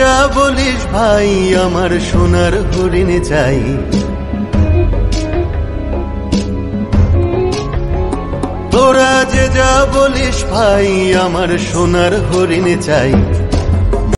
যা বলিস ভাই, আমার সোনার হরিণে চাই। তোরা যে যা বলিস ভাই, আমার সোনার হরিণে চাই।